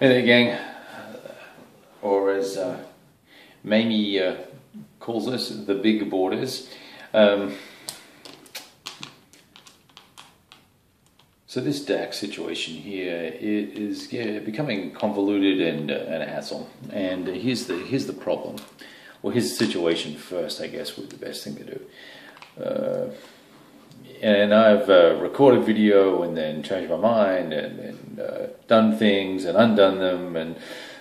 Hey gang, or as uh, Mamie uh, calls us, the big borders. Um, so this DAK situation here is yeah, becoming convoluted and uh, an hassle. And here's the here's the problem. Well, here's the situation first. I guess would be the best thing to do. And I've uh, recorded video and then changed my mind and, and uh, done things and undone them. And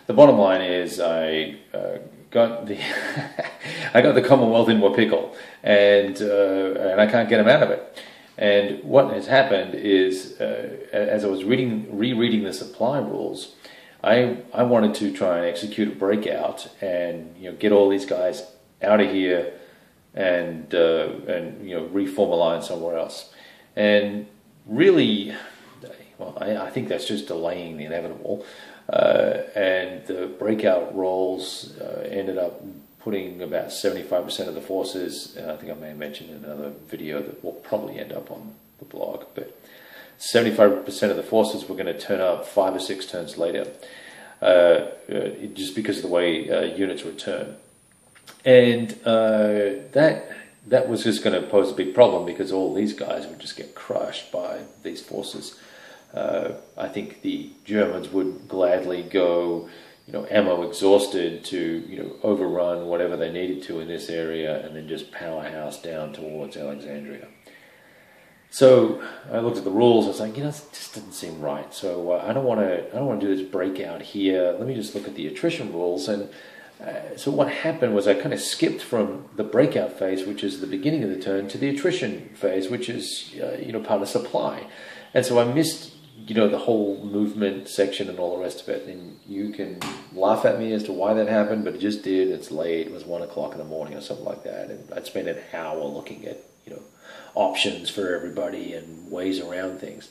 the bottom line is, I uh, got the I got the Commonwealth in more pickle, and uh, and I can't get them out of it. And what has happened is, uh, as I was reading rereading the supply rules. I, I wanted to try and execute a breakout and you know get all these guys out of here and uh, and you know reform a line somewhere else. And really, well, I, I think that's just delaying the inevitable. Uh, and the breakout rolls uh, ended up putting about 75% of the forces, and I think I may have mentioned in another video that will probably end up on the blog, but 75% of the forces were going to turn up five or six turns later, uh, uh just because of the way uh, units return and uh, that that was just going to pose a big problem because all these guys would just get crushed by these forces. Uh, I think the Germans would gladly go, you know, ammo exhausted to you know overrun whatever they needed to in this area, and then just powerhouse down towards Alexandria. So I looked at the rules. I was like, you know, this just doesn't seem right. So uh, I don't want to. I don't want to do this breakout here. Let me just look at the attrition rules and uh, so what happened was I kind of skipped from the breakout phase, which is the beginning of the turn, to the attrition phase, which is uh, you know part of supply, and so I missed you know the whole movement section and all the rest of it. And you can laugh at me as to why that happened, but it just did. It's late. It was one o'clock in the morning or something like that, and I'd spent an hour looking at you know options for everybody and ways around things.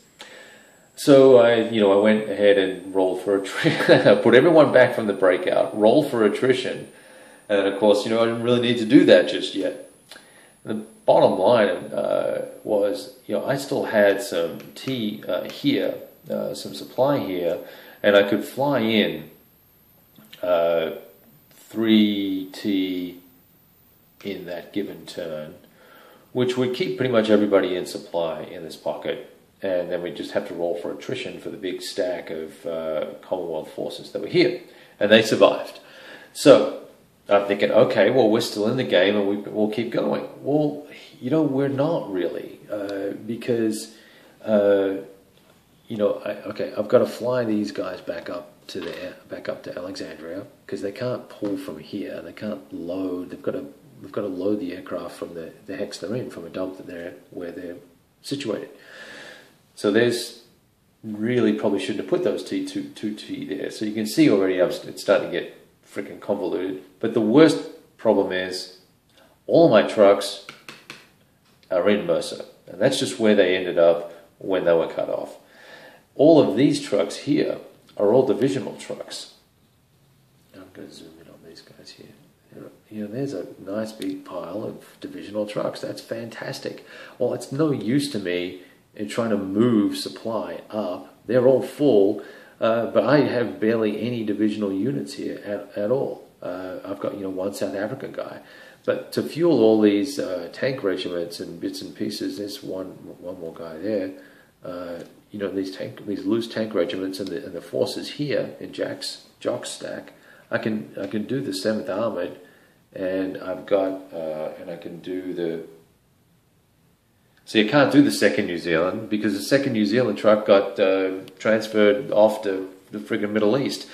So I, you know, I went ahead and rolled for attrition. put everyone back from the breakout, rolled for attrition, and then of course, you know, I didn't really need to do that just yet. The bottom line uh, was, you know, I still had some T uh, here, uh, some supply here, and I could fly in uh, three T in that given turn, which would keep pretty much everybody in supply in this pocket and then we just have to roll for attrition for the big stack of uh, Commonwealth forces that were here, and they survived. So I'm thinking, okay, well, we're still in the game, and we, will keep going. Well, you know, we're not really, uh, because, uh, you know, I, okay, I've got to fly these guys back up to there, back up to Alexandria, because they can't pull from here. They can't load. They've got to, we've got to load the aircraft from the, the hex they're in, from a dump that they're where they're situated. So there's really probably shouldn't have put those T two two T there. So you can see already it's starting to get freaking convoluted. But the worst problem is all my trucks are in Mersa, and that's just where they ended up when they were cut off. All of these trucks here are all divisional trucks. I'm going to zoom in on these guys here. You know, there's a nice big pile of divisional trucks. That's fantastic. Well, it's no use to me and trying to move supply up. They're all full, uh, but I have barely any divisional units here at, at all. Uh, I've got you know one South African guy, but to fuel all these uh, tank regiments and bits and pieces, there's one one more guy there. Uh, you know these tank these loose tank regiments and the, and the forces here in Jack's stack. I can I can do the Seventh Armored, and I've got uh, and I can do the so you can't do the second New Zealand because the second New Zealand truck got uh, transferred off to the friggin' Middle East.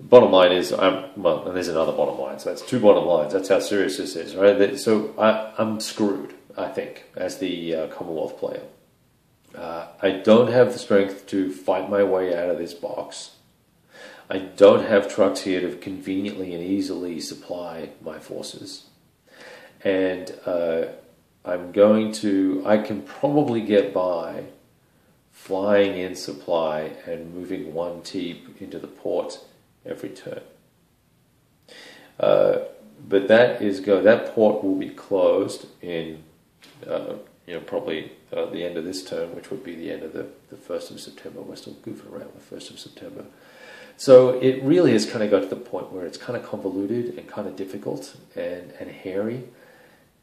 Bottom line is, I'm, well, and there's another bottom line. So that's two bottom lines. That's how serious this is, right? So I, am screwed, I think, as the uh, Commonwealth player. Uh, I don't have the strength to fight my way out of this box. I don't have trucks here to conveniently and easily supply my forces. And uh, I'm going to, I can probably get by flying in supply and moving one T into the port every turn. Uh, but that is go. That port will be closed in uh, you know, probably uh, the end of this term, which would be the end of the, the 1st of September. We're still goofing around with 1st of September. So it really has kind of got to the point where it's kind of convoluted and kind of difficult and, and hairy.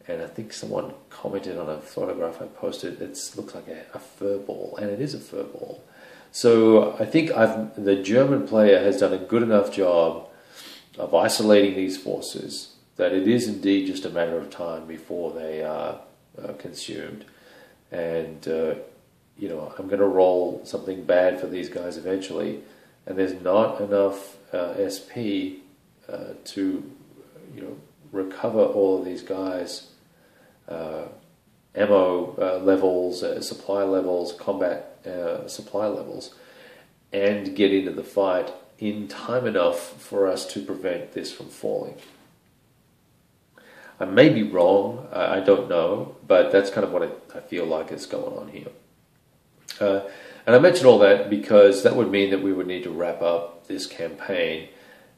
And I think someone commented on a photograph I posted, it looks like a, a fur ball, and it is a fur ball. So I think I've, the German player has done a good enough job of isolating these forces that it is indeed just a matter of time before they are uh, consumed. And, uh, you know, I'm going to roll something bad for these guys eventually. And there's not enough uh, SP uh, to, you know, recover all of these guys' ammo uh, levels, supply levels, combat supply levels, and get into the fight in time enough for us to prevent this from falling. I may be wrong, I don't know, but that's kind of what I, I feel like is going on here. Uh, and I mention all that because that would mean that we would need to wrap up this campaign.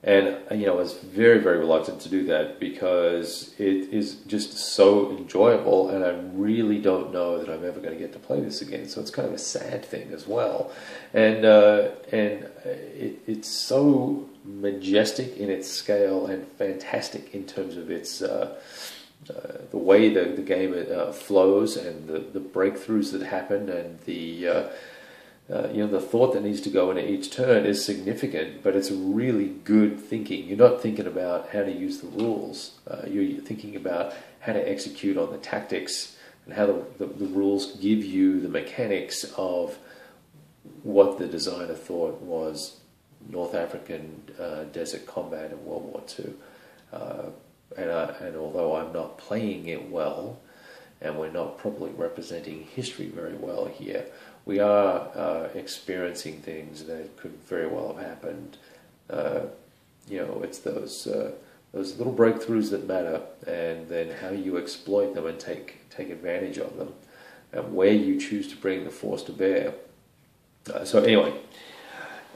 And, you know, I was very, very reluctant to do that because it is just so enjoyable and I really don't know that I'm ever going to get to play this again. So it's kind of a sad thing as well. And, uh, and it, it's so majestic in its scale and fantastic in terms of its uh, uh, the way the, the game uh, flows and the, the breakthroughs that happen and the uh, you know the thought that needs to go into each turn is significant, but it's really good thinking. You're not thinking about how to use the rules. Uh, you're thinking about how to execute on the tactics and how the, the, the rules give you the mechanics of what the designer thought was North African uh, desert combat in World War II. Uh, and, and although I'm not playing it well, and we're not probably representing history very well here, we are uh, experiencing things that could very well have happened. Uh, you know, it's those uh, those little breakthroughs that matter, and then how you exploit them and take take advantage of them, and where you choose to bring the force to bear. Uh, so anyway.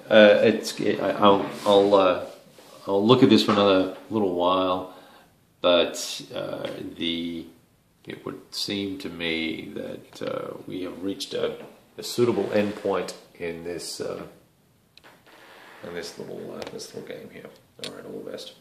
Uh, it's I, will I'll uh, I'll look at this for another little while, but the it would seem to me that uh, we have reached a, a suitable endpoint in this uh, in this little uh, this little game here. All right, all the best.